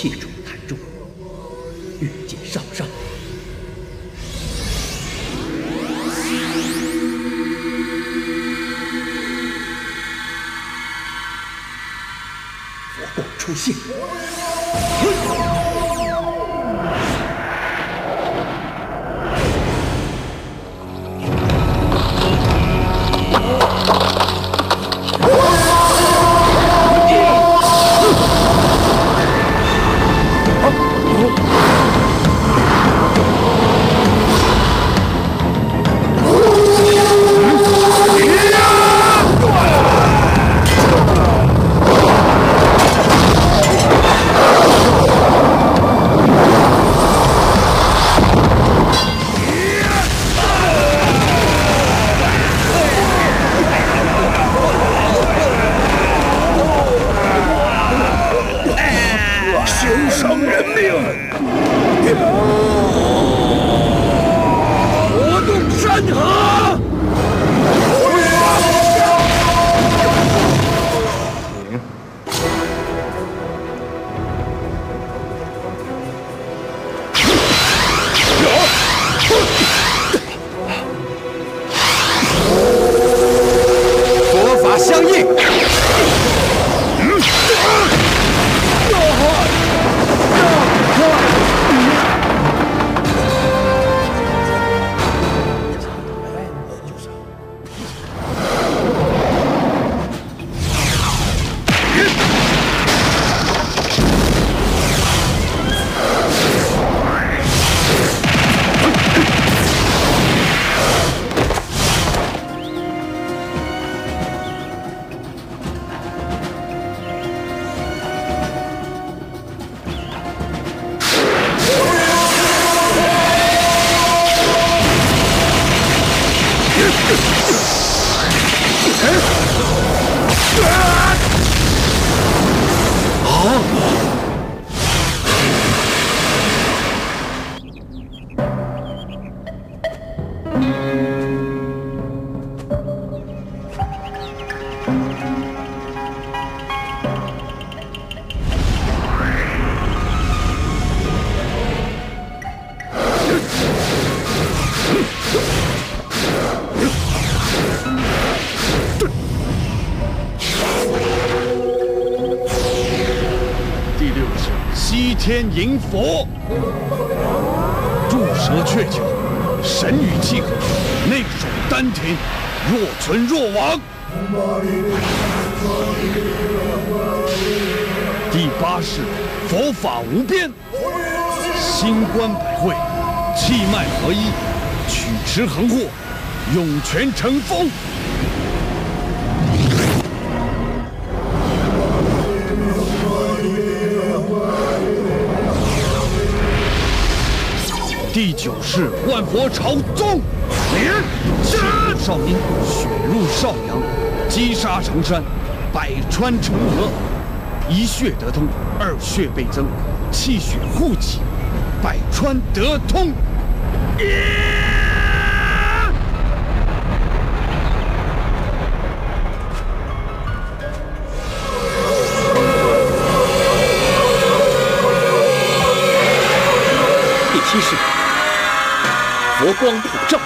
气冲潭中，月见上上。佛光出现。温和佛法相应天迎佛，诛蛇鹊角，神与契合，内守丹田，若存若亡。第八式，佛法无边，心观百会，气脉合一，曲池横祸，涌泉成风。第九式万佛朝宗，血入少阴，血入少阳，击杀成山，百川成河，一血得通，二血倍增，气血互济，百川得通。第七式。佛光普照。